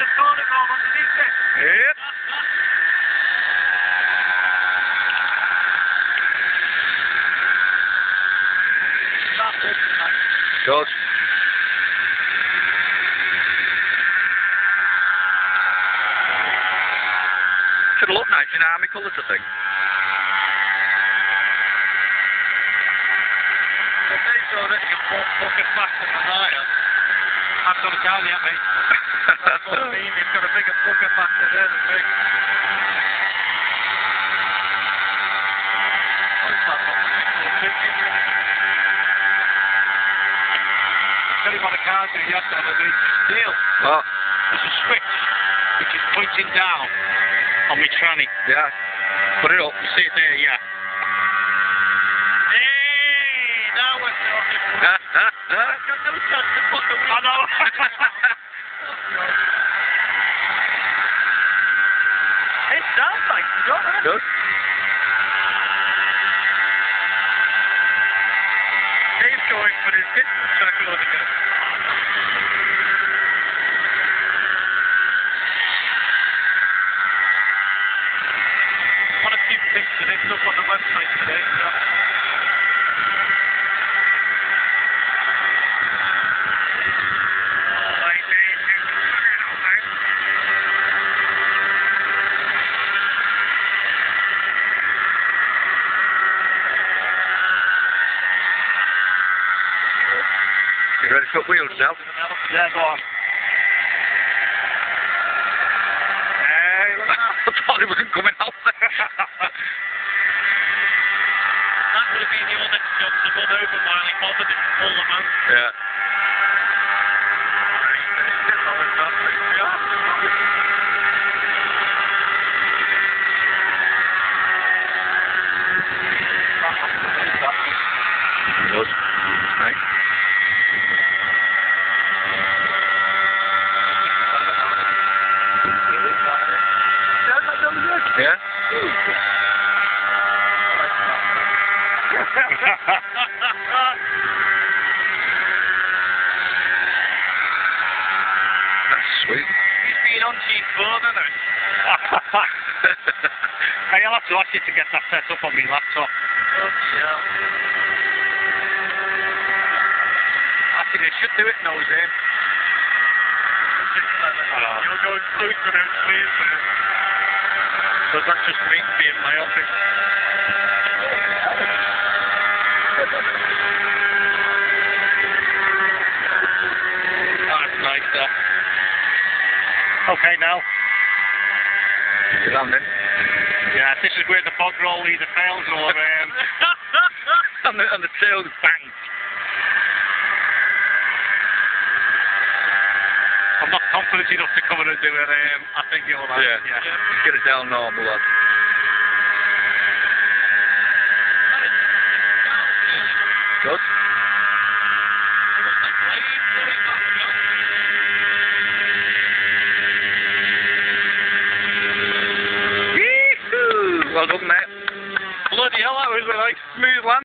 Yep. Should look nice in army colours, I think. Fucking faster than I am. I've got a yet, mate. That's what I mean. He's got a bigger fucking faster there than me. Tell you what I can't do yet, though, the deal. There's a switch which is pointing down on my tranny. yeah. Put it up. You see it there, yeah. Hey, now we're talking. Put the I know. it sounds like it. Good. Dave's going for his distance circle over here. One or two pictures it's up on the website today. So. Ready to put wheels now? Yeah, go on. Hey, look at that. I thought it wasn't coming out there. That would have been your next job to run over while he bothered and pull them out. yeah. That's sweet. He's been on G4, isn't hey, I'll have to ask you to get that set up on my laptop. Actually, they should do it nose in. Uh, You're going close to them, please. Because that's just me being my office. That's nice, that. Okay, now. Landing. Yeah, this is where the bog roll either fails or um, and, the, and the tail's banged. I'm not confident enough to come in and do it. Um, I think you're right. Yeah. Just get it down normal, lad. Good. Well done, mate. Bloody hell, that was a nice smooth land.